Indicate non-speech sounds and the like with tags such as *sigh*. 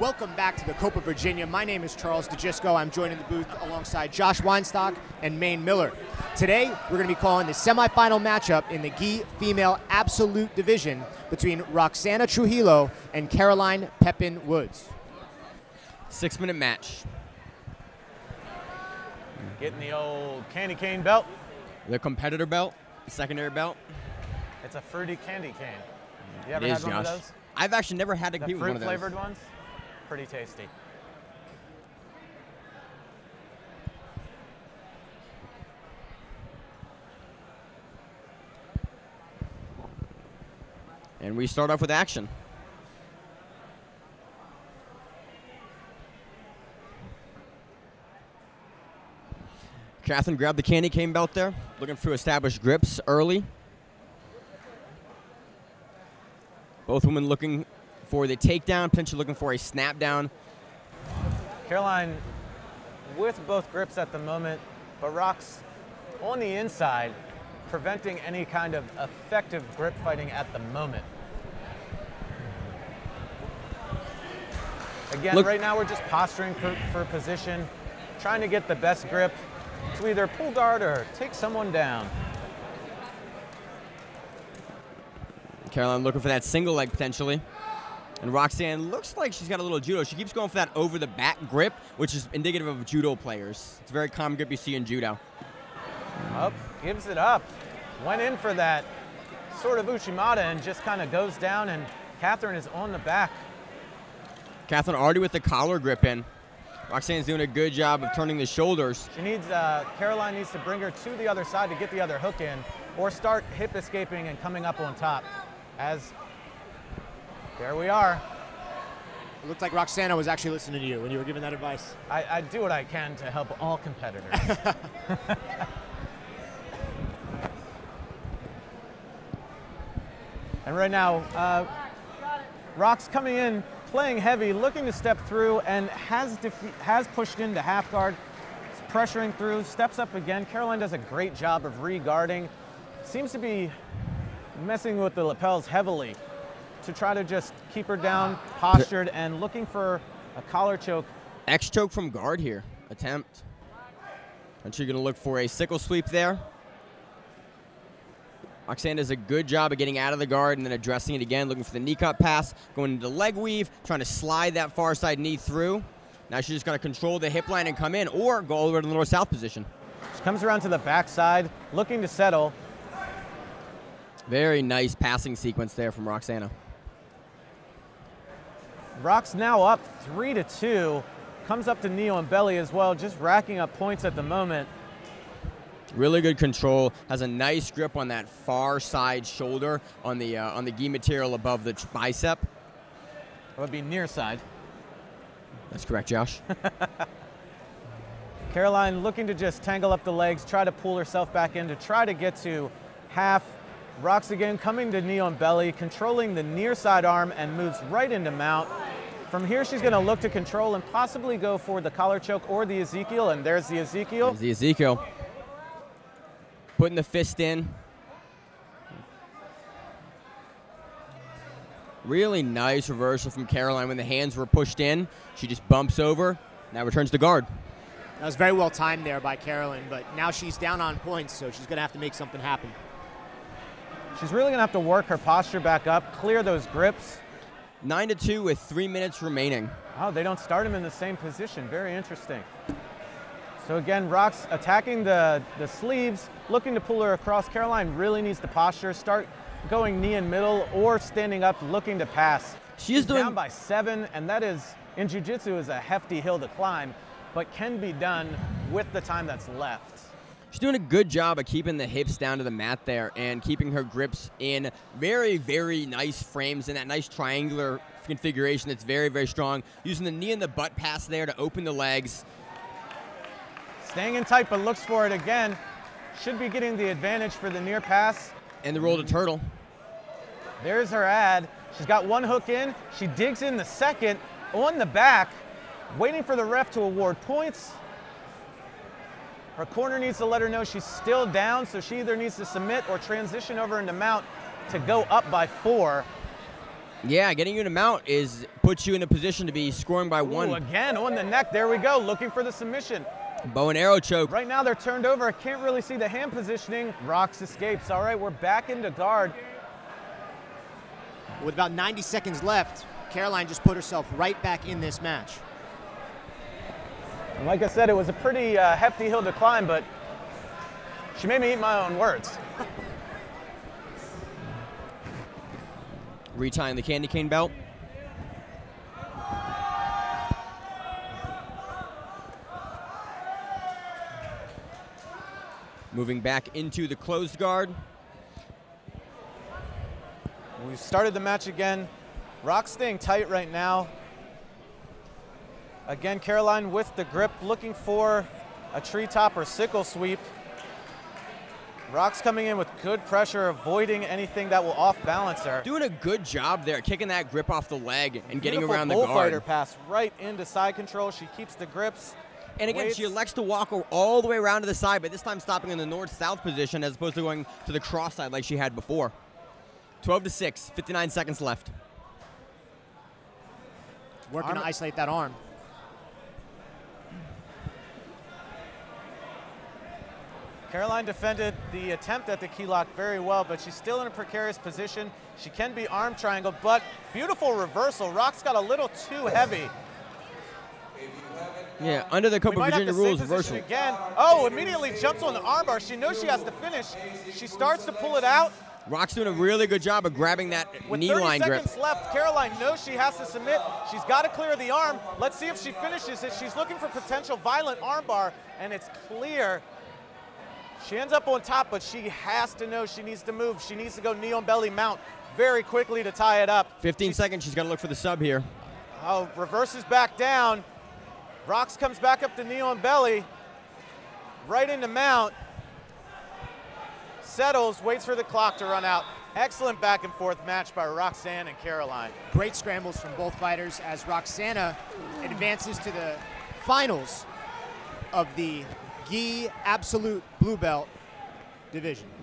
Welcome back to the Copa Virginia. My name is Charles DiGisco. I'm joining the booth alongside Josh Weinstock and Maine Miller. Today, we're going to be calling the semifinal matchup in the gi female absolute division between Roxana Trujillo and Caroline Peppin Woods. Six minute match. Getting the old candy cane belt. The competitor belt, secondary belt. It's a fruity candy cane. You It ever is, had one Josh. of those? I've actually never had to The compete with fruit one of those. flavored ones? Pretty tasty. And we start off with action. Catherine grabbed the candy cane belt there, looking for established grips early. Both women looking for the takedown, potentially looking for a snap down. Caroline with both grips at the moment, but rocks on the inside, preventing any kind of effective grip fighting at the moment. Again, Look- right now we're just posturing for, for position, trying to get the best grip to either pull guard or take someone down. Caroline looking for that single leg potentially. And Roxanne looks like she's got a little judo. She keeps going for that over the back grip, which is indicative of judo players. It's a very common grip you see in judo. Up, gives it up. Went in for that sort of Uchimata and just kind of goes down, and Catherine is on the back. Catherine already with the collar grip in. Roxanne's doing a good job of turning the shoulders. She needs, uh, Caroline needs to bring her to the other side to get the other hook in, or start hip escaping and coming up on top. As, there we are. It looked like Roxana was actually listening to you when you were giving that advice. I, I do what I can to help all competitors. *laughs* *laughs* and right now, uh, Rock's coming in, playing heavy, looking to step through, and has has pushed into half guard, It's pressuring through, steps up again. Caroline does a great job of re-guarding. Seems to be messing with the lapels heavily to try to just keep her down, postured, and looking for a collar choke X choke from guard here. Attempt. And she's going to look for a sickle sweep there. Roxanne does a good job of getting out of the guard and then addressing it again, looking for the knee cut pass, going into the leg weave, trying to slide that far side knee through. Now she's just going to control the hip line and come in, or go all the way to the north south position. She comes around to the backside, looking to settle. Very nice passing sequence there from Roxana. Rock's now up three to two. Comes up to knee on belly as well, just racking up points at the moment. Really good control. Has a nice grip on that far side shoulder on the uh, on the gi material above the bicep. That would be near side. That's correct, Josh. *laughs* Caroline looking to just tangle up the legs, try to pull herself back in to try to get to half. Rocks again, coming to knee on belly, controlling the near side arm and moves right into mount. From here, she's going to look to control and possibly go for the collar choke or the Ezekiel. And there's the Ezekiel. There's the Ezekiel. Putting the fist in. Really nice reversal from Caroline when the hands were pushed in. She just bumps over, now returns to guard. That was very well timed there by Carolyn, but now she's down on points, so she's going to have to make something happen. She's really going to have to work her posture back up, clear those grips. 9 to 2 with 3 minutes remaining. Oh, they don't start him in the same position. Very interesting. So again, Rock's attacking the, the sleeves, looking to pull her across. Caroline really needs to posture, start going knee and middle or standing up, looking to pass. She is She's doing down by seven, and that is, in jiu-jitsu, is a hefty hill to climb, but can be done with the time that's left. She's doing a good job of keeping the hips down to the mat there and keeping her grips in very, very nice frames in that nice triangular configuration that's very, very strong. Using the knee and the butt pass there to open the legs. Staying in tight, but looks for it again. Should be getting the advantage for the near pass. And the roll to turtle. There's her ad. She's got one hook in. She digs in the second on the back, waiting for the ref to award points. Her corner needs to let her know she's still down, so she either needs to submit or transition over into mount to go up by four. Yeah, getting you to mount is puts you in a position to be scoring by Ooh, one. again on the neck. There we go. Looking for the submission. Bow and arrow choke. Right now they're turned over. I can't really see the hand positioning. Rocks escapes. All right, we're back into guard. With about 90 seconds left, Caroline just put herself right back in this match. And like I said, it was a pretty uh, hefty hill to climb, but she made me eat my own words. *laughs* Retying the candy cane belt. Moving back into the closed guard. We've started the match again. Rock staying tight right now. Again, Caroline with the grip, looking for a tripod or sickle sweep. Rock's coming in with good pressure, avoiding anything that will off balance her. Doing a good job there, kicking that grip off the leg and getting Beautiful around the guard. bullfighter guard. pass right into side control. She keeps the grips. And again, she elects to walk all the way around to the side, but this time stopping in the north-south position as opposed to going to the cross side like she had before. 12 to 6, 59 seconds left. Working Arm- to isolate that arm. Caroline defended the attempt at the key lock very well, but she's still in a precarious position. She can be arm triangle, but beautiful reversal. Rock's got a little too heavy. Yeah, under the Copa Virginia rules, reversal. again. Oh, immediately jumps on the armbar. She knows she has to finish. She starts to pull it out. Rock's doing a really good job of grabbing that With knee 30 line grip. With seconds left, Caroline knows she has to submit. She's got to clear the arm. Let's see if she finishes it. She's looking for potential violent armbar, and it's clear. She ends up on top, but she has to know she needs to move. She needs to go knee on belly mount very quickly to tie it up. 15 seconds, she's got to look for the sub here. Oh, reverses back down. Rocks comes back up to knee on belly, right into mount. Settles, waits for the clock to run out. Excellent back and forth match by Roxanne and Caroline. Great scrambles from both fighters as Roxana advances to the finals of the Gi Absolute Blue Belt division.